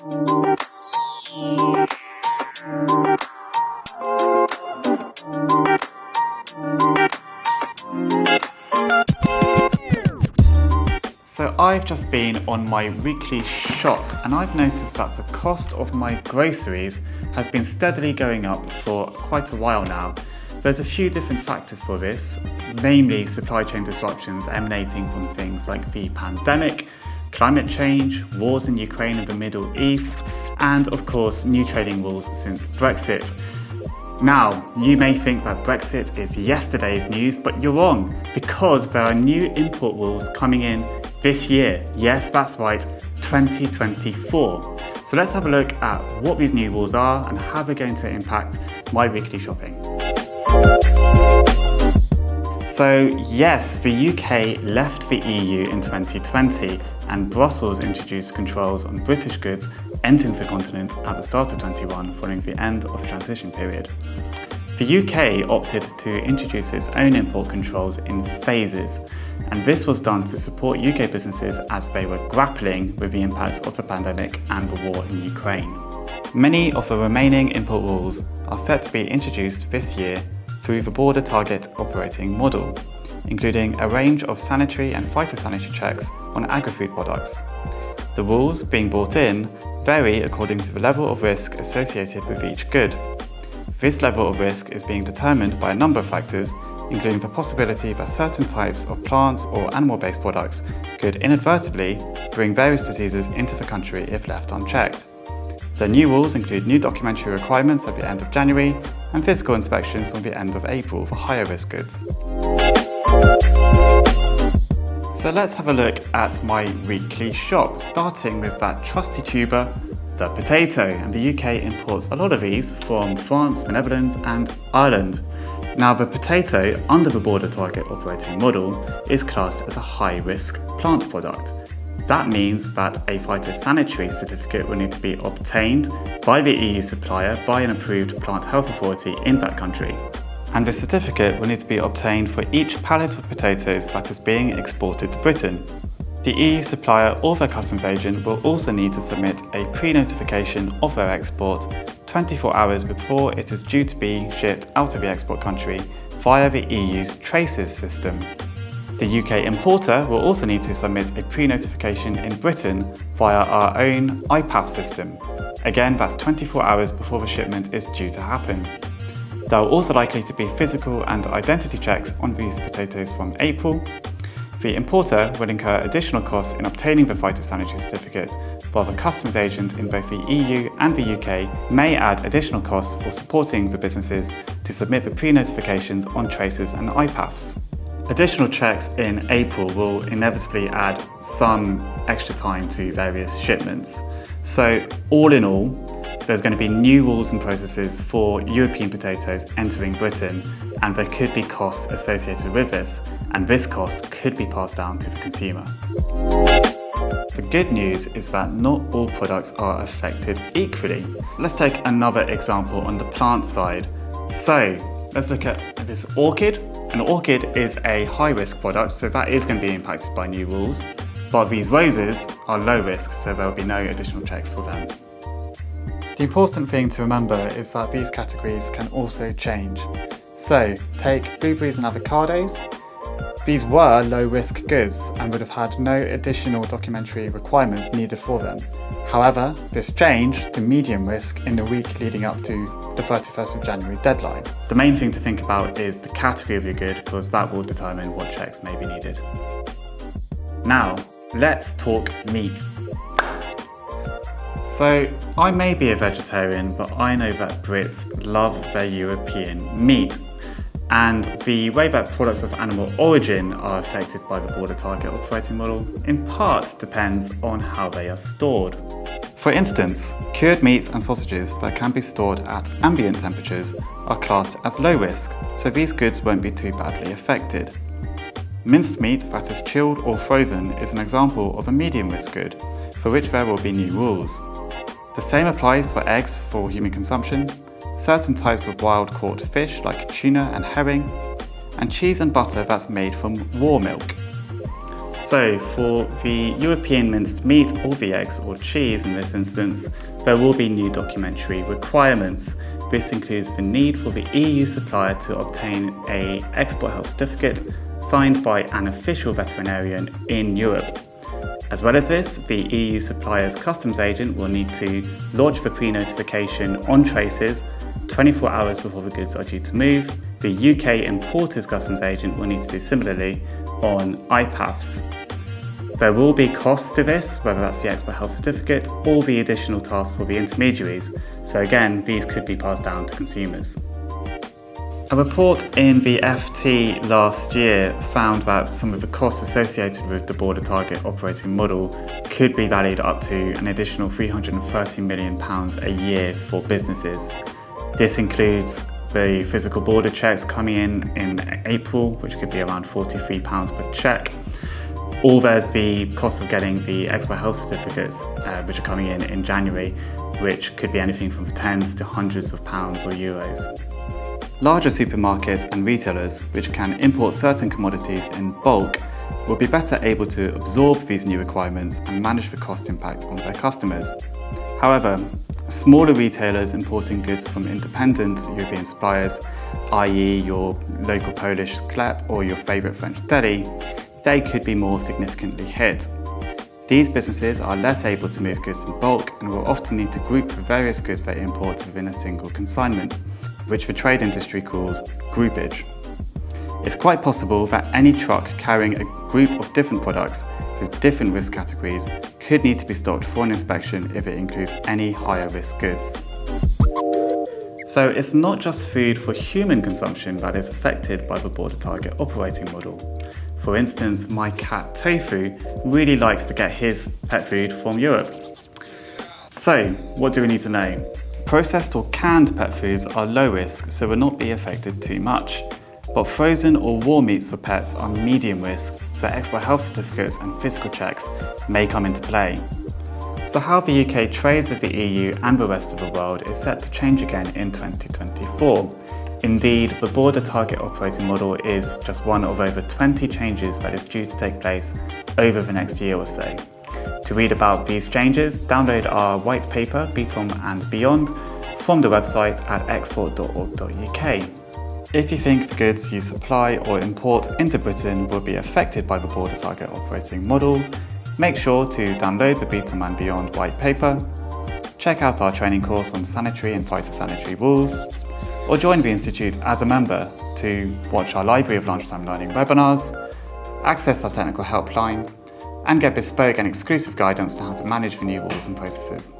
So I've just been on my weekly shop and I've noticed that the cost of my groceries has been steadily going up for quite a while now. There's a few different factors for this, namely supply chain disruptions emanating from things like the pandemic, climate change, wars in Ukraine and the Middle East, and of course new trading rules since Brexit. Now, you may think that Brexit is yesterday's news, but you're wrong because there are new import rules coming in this year. Yes, that's right, 2024. So let's have a look at what these new rules are and how they're going to impact my weekly shopping. So, yes, the UK left the EU in 2020 and Brussels introduced controls on British goods entering the continent at the start of 21 following the end of the transition period. The UK opted to introduce its own import controls in phases, and this was done to support UK businesses as they were grappling with the impacts of the pandemic and the war in Ukraine. Many of the remaining import rules are set to be introduced this year through the Border Target Operating Model, including a range of sanitary and phytosanitary checks on agri-food products. The rules being brought in vary according to the level of risk associated with each good. This level of risk is being determined by a number of factors, including the possibility that certain types of plants or animal-based products could inadvertently bring various diseases into the country if left unchecked. The new rules include new documentary requirements at the end of January and physical inspections from the end of April for higher risk goods. So let's have a look at my weekly shop, starting with that trusty tuber, the potato. And the UK imports a lot of these from France, the Netherlands and Ireland. Now the potato, under the border target operating model, is classed as a high-risk plant product. That means that a phytosanitary certificate will need to be obtained by the EU supplier by an approved plant health authority in that country and the certificate will need to be obtained for each pallet of potatoes that is being exported to Britain. The EU supplier or their customs agent will also need to submit a pre-notification of their export 24 hours before it is due to be shipped out of the export country via the EU's TRACES system. The UK importer will also need to submit a pre-notification in Britain via our own IPAFFS system. Again, that's 24 hours before the shipment is due to happen. There are also likely to be physical and identity checks on these potatoes from April. The importer will incur additional costs in obtaining the phytosanitary certificate, while the customs agent in both the EU and the UK may add additional costs for supporting the businesses to submit the pre-notifications on TRACES and IPAFFS. Additional checks in April will inevitably add some extra time to various shipments. So all in all, there's going to be new rules and processes for European potatoes entering Britain, and there could be costs associated with this, and this cost could be passed down to the consumer. The good news is that not all products are affected equally. Let's take another example on the plant side. So, let's look at this orchid. An orchid is a high risk product, so that is going to be impacted by new rules. But these roses are low risk, so there will be no additional checks for them. The important thing to remember is that these categories can also change. So, take blueberries and avocados. These were low risk goods and would have had no additional documentary requirements needed for them. However, this changed to medium risk in the week leading up to the 31st of January deadline. The main thing to think about is the category of your good because that will determine what checks may be needed. Now, let's talk meat. So, I may be a vegetarian, but I know that Brits love their European meat. And the way that products of animal origin are affected by the border target operating model in part depends on how they are stored. For instance, cured meats and sausages that can be stored at ambient temperatures are classed as low risk, so these goods won't be too badly affected. Minced meat that is chilled or frozen is an example of a medium risk good, for which there will be new rules. The same applies for eggs for human consumption, certain types of wild caught fish like tuna and herring, and cheese and butter that's made from raw milk. So, for the European minced meat or the eggs or cheese in this instance, there will be new documentary requirements. This includes the need for the EU supplier to obtain a export health certificate signed by an official veterinarian in Europe. As well as this, the EU supplier's customs agent will need to lodge the pre-notification on TRACES 24 hours before the goods are due to move. The UK importer's customs agent will need to do similarly on IPAFFS. There will be costs to this, whether that's the export health certificate or the additional tasks for the intermediaries, so again, these could be passed down to consumers. A report in the FT last year found that some of the costs associated with the border target operating model could be valued up to an additional £330 million a year for businesses. This includes the physical border checks coming in in April, which could be around £43 per check. Or there's the cost of getting the export health certificates, uh, which are coming in in January, which could be anything from tens to hundreds of pounds or euros. Larger supermarkets and retailers, which can import certain commodities in bulk, will be better able to absorb these new requirements and manage the cost impact on their customers. However, smaller retailers importing goods from independent European suppliers, i.e. your local Polish sklep or your favourite French deli, they could be more significantly hit. These businesses are less able to move goods in bulk and will often need to group the various goods they import within a single consignment which the trade industry calls groupage. It's quite possible that any truck carrying a group of different products with different risk categories could need to be stopped for an inspection if it includes any higher risk goods. So it's not just food for human consumption that is affected by the border target operating model. For instance, my cat Tofu really likes to get his pet food from Europe. So, what do we need to know? Processed or canned pet foods are low risk, so will not be affected too much. But frozen or raw meats for pets are medium risk, so export health certificates and physical checks may come into play. So how the UK trades with the EU and the rest of the world is set to change again in 2024. Indeed, the border target operating model is just one of over 20 changes that is due to take place over the next year or so. To read about these changes, download our white paper, BTOM and Beyond, from the website at export.org.uk. If you think the goods you supply or import into Britain will be affected by the border target operating model, make sure to download the BTOM and Beyond white paper, check out our training course on sanitary and phytosanitary rules, or join the Institute as a member to watch our library of lunchtime learning webinars, access our technical helpline, and get bespoke and exclusive guidance on how to manage renewables and processes.